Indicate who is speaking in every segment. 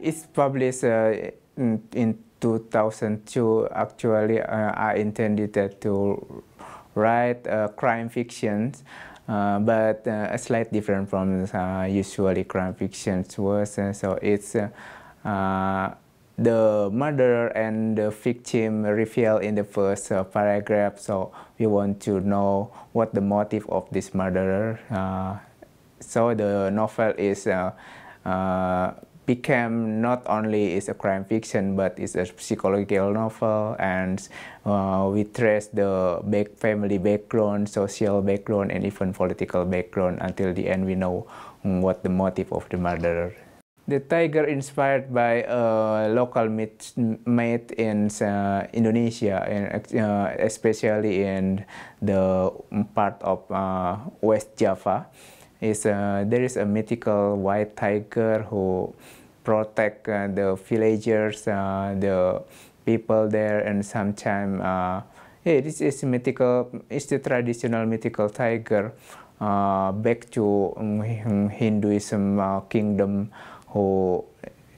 Speaker 1: It's published uh, in, in 2002. Actually, uh, I intended to write uh, crime fiction, uh, but uh, slight different from uh, usually crime fiction was. so it's the murderer and the victim revealed in the first uh, paragraph. So we want to know what the motive of this murderer. Uh, so the novel is uh, became not only is a crime fiction, but it's a psychological novel, and uh, we trace the back family background, social background, and even political background until the end. We know what the motive of the murderer. The tiger inspired by a local meat made in uh, Indonesia, and uh, especially in the part of uh, West Java. Is uh, there is a mythical white tiger who protect uh, the villagers, uh, the people there, and sometimes yeah, this is mythical. It's the traditional mythical tiger back to Hinduism kingdom who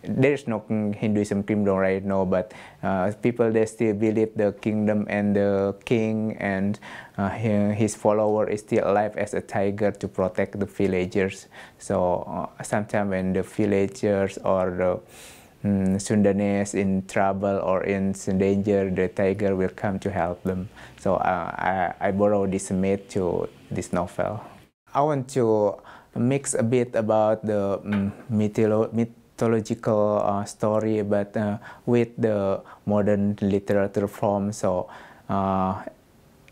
Speaker 1: there's no Hinduism kingdom right now, but uh, people they still believe the kingdom and the king and uh, his follower is still alive as a tiger to protect the villagers. So uh, sometimes when the villagers or the um, Sundanese in trouble or in danger, the tiger will come to help them. So uh, I, I borrow this myth to this novel. I want to mix a bit about the um, mytholo mythological uh, story, but uh, with the modern literature form. So, uh,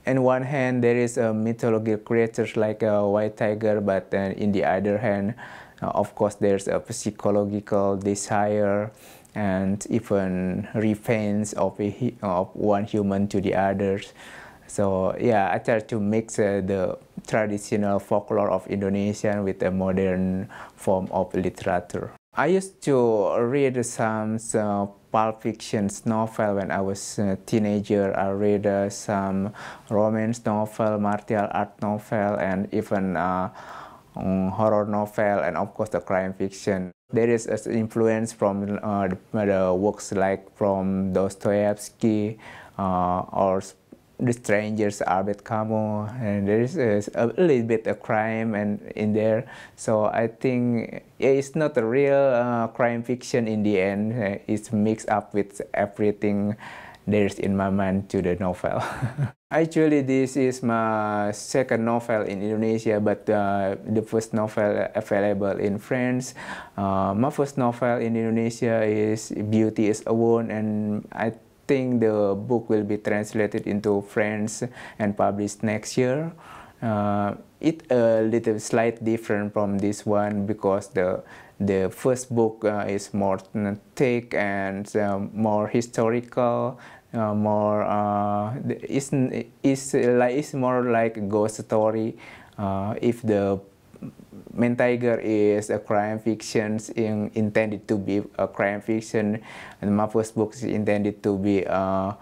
Speaker 1: on one hand, there is a mythological creatures like a white tiger, but uh, in the other hand, uh, of course, there's a psychological desire and even revenge of, a, of one human to the others. So yeah, I try to mix uh, the traditional folklore of Indonesia with a modern form of literature. I used to read some uh, pulp fiction novel when I was a teenager. I read uh, some romance novel, martial art novel, and even uh, um, horror novel, and of course the crime fiction. There is an influence from uh, the, the, works like from Dostoevsky uh, or the strangers Albert Camus and there is a, a, little bit of crime and in there. So I think it's not a real uh, crime fiction in the end. Uh, it's mixed up with everything there's in my mind to the novel. Actually this is my second novel in Indonesia but uh, the first novel available in France. Uh, my first novel in Indonesia is Beauty is a Wound and I think the book will be translated into French and published next year. Uh, it a little slight different from this one because the the first book uh, is more thick and uh, more historical, uh, more uh, it's, it's like it's more like a ghost story. Uh, if the Man Tiger is a crime fiction in, intended to be a crime fiction and my first book is intended to be uh,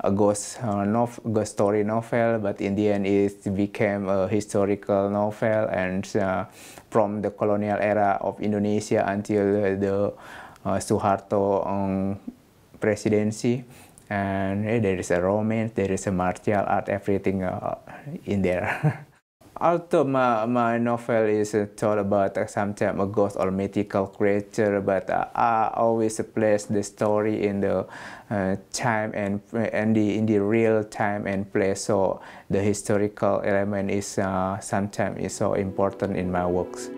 Speaker 1: a ghost uh, ghost story novel, but in the end it became a historical novel and uh, from the colonial era of Indonesia until the uh, Suharto um, presidency. And uh, there is a romance, there is a martial art, everything uh, in there. Although my, my novel is uh, told about uh, sometimes a ghost or mythical creature, but uh, I always place the story in the uh, time and, and the, in the real time and place. So the historical element is uh, sometimes is so important in my works.